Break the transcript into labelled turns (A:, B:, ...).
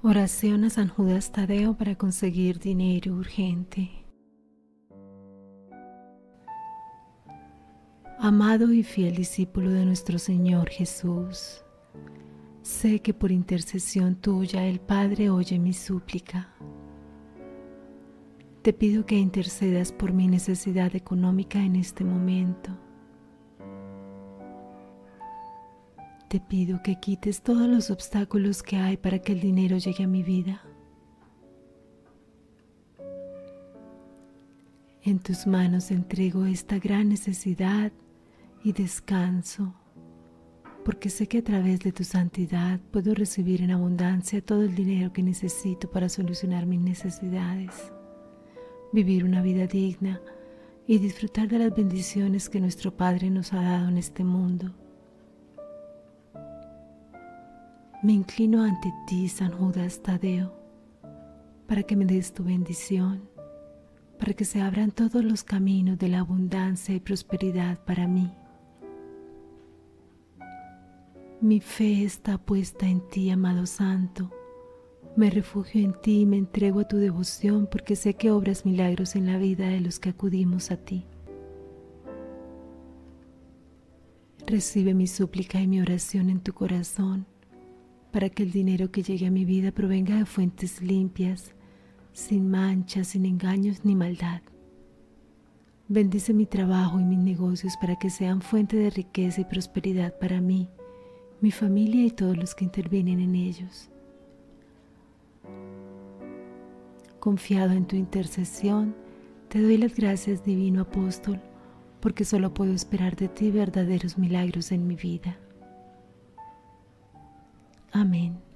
A: Oración a San Judas Tadeo para conseguir dinero urgente. Amado y fiel discípulo de nuestro Señor Jesús, sé que por intercesión tuya el Padre oye mi súplica. Te pido que intercedas por mi necesidad económica en este momento Te pido que quites todos los obstáculos que hay para que el dinero llegue a mi vida. En tus manos entrego esta gran necesidad y descanso, porque sé que a través de tu santidad puedo recibir en abundancia todo el dinero que necesito para solucionar mis necesidades, vivir una vida digna y disfrutar de las bendiciones que nuestro Padre nos ha dado en este mundo. Me inclino ante ti, San Judas Tadeo, para que me des tu bendición, para que se abran todos los caminos de la abundancia y prosperidad para mí. Mi fe está puesta en ti, amado Santo. Me refugio en ti y me entrego a tu devoción porque sé que obras milagros en la vida de los que acudimos a ti. Recibe mi súplica y mi oración en tu corazón para que el dinero que llegue a mi vida provenga de fuentes limpias, sin manchas, sin engaños ni maldad. Bendice mi trabajo y mis negocios para que sean fuente de riqueza y prosperidad para mí, mi familia y todos los que intervienen en ellos. Confiado en tu intercesión, te doy las gracias, Divino Apóstol, porque solo puedo esperar de ti verdaderos milagros en mi vida. Amén.